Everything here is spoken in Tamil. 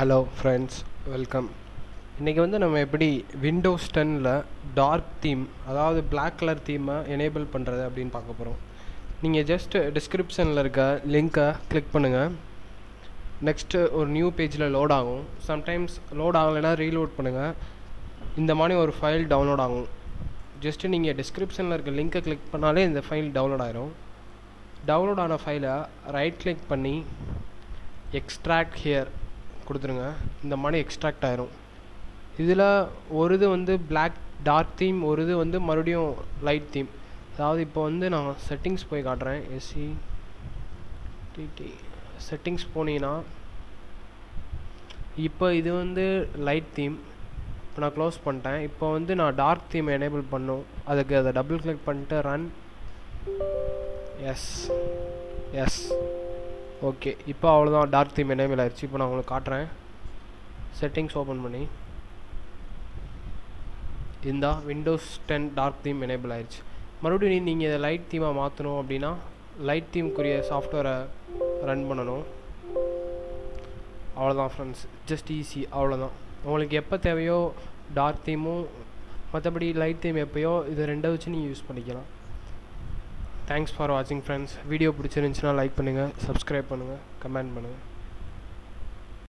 ஹலோ ஃப்ரெண்ட்ஸ் வெல்கம் இன்றைக்கி வந்து நம்ம எப்படி விண்டோஸ் டென்னில் டார்க் தீம் அதாவது பிளாக் கலர் தீமை எனேபிள் பண்ணுறது அப்படின்னு பார்க்க போகிறோம் நீங்கள் ஜஸ்ட் டிஸ்கிரிப்ஷனில் இருக்க லிங்க்கை கிளிக் பண்ணுங்கள் நெக்ஸ்ட்டு ஒரு நியூ பேஜில் லோட் ஆகும். சம்டைம்ஸ் லோட் ஆகலைன்னா ரீலோட் பண்ணுங்கள் இந்த மாதிரி ஒரு ஃபைல் டவுன்லோட் ஆகும். ஜஸ்ட்டு நீங்கள் டிஸ்கிரிப்ஷனில் இருக்க லிங்க்கை கிளிக் பண்ணாலே இந்த ஃபைல் டவுன்லோட் ஆயிரும். டவுன்லோட் ஆன ஃபைலை ரைட் கிளிக் பண்ணி எக்ஸ்ட்ராக்ட் ஹியர் கொடுத்துருங்க. இந்த மாதிரி எக்ஸ்ட்ராக்ட் ஆயிரும். இதில் ஒரு இது வந்து பிளாக் டார்க் தீம் ஒரு இது வந்து மறுபடியும் லைட் தீம் அதாவது இப்போ வந்து நான் செட்டிங்ஸ் போய் காட்டுறேன். எஸ்சி டிடி செட்டிங்ஸ் போனீங்கன்னா இப்போ இது வந்து லைட் தீம் இப்போ நான் க்ளோஸ் பண்ணிட்டேன். இப்போ வந்து நான் டார்க் தீம் எனேபிள் பண்ணும். அதுக்கு அதை டபுள் கிளிக் பண்ணிட்டு ரன் எஸ் எஸ் ஓகே இப்போ அவ்வளோதான் டார்க் தீம் எனேபிள் ஆயிடுச்சு இப்போ நான் உங்களுக்கு காட்டுறேன். செட்டிங்ஸ் ஓப்பன் பண்ணி. இருந்தால் Windows ten dark theme enable ஆயிடுச்சு மறுபடியும் நீங்கள் இதை லைட் தீமாக மாற்றணும் அப்படின்னா லைட் தீம்க்குரிய சாஃப்ட்வேரை ரன் பண்ணணும். அவ்வளோதான் ஃப்ரெண்ட்ஸ் ஜஸ்ட் ஈஸி அவ்வளோதான் உங்களுக்கு எப்போ தேவையோ டார்க் தீமும் மற்றபடி லைட் தீம் எப்போயோ இதை ரெண்டை வச்சு நீங்கள் யூஸ் பண்ணிக்கலாம். தேங்க்ஸ் ஃபார் வாட்சிங் ஃப்ரெண்ட்ஸ் வீடியோ பிடிச்சிருந்துச்சுன்னா லைக் பண்ணுங்கள் சப்ஸ்கிரைப் பண்ணுங்கள் கமெண்ட் பண்ணுங்கள்